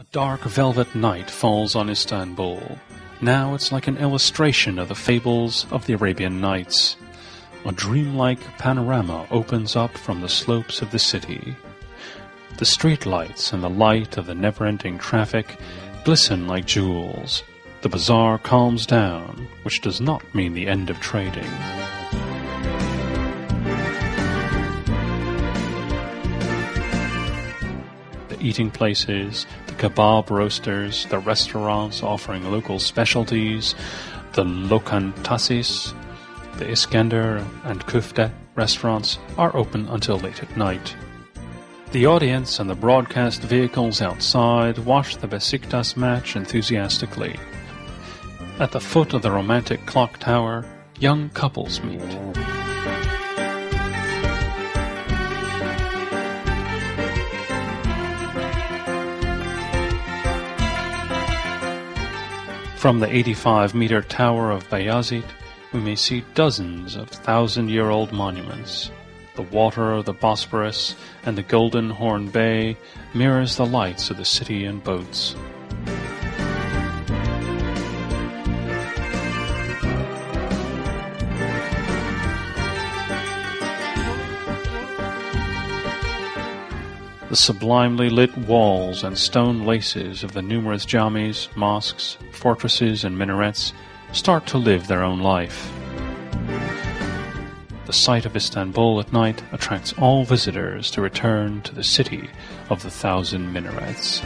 A dark velvet night falls on Istanbul. Now it's like an illustration of the fables of the Arabian Nights. A dreamlike panorama opens up from the slopes of the city. The streetlights and the light of the never-ending traffic glisten like jewels. The bazaar calms down, which does not mean the end of trading. The eating places, kebab roasters, the restaurants offering local specialties, the lokantasis, the Iskender and Kufte restaurants are open until late at night. The audience and the broadcast vehicles outside watch the Besiktas match enthusiastically. At the foot of the romantic clock tower, young couples meet. From the 85 meter tower of Bayazit, we may see dozens of thousand year old monuments. The water of the Bosporus and the Golden Horn Bay mirrors the lights of the city and boats. The sublimely lit walls and stone laces of the numerous jamis, mosques, fortresses, and minarets start to live their own life. The sight of Istanbul at night attracts all visitors to return to the city of the thousand minarets.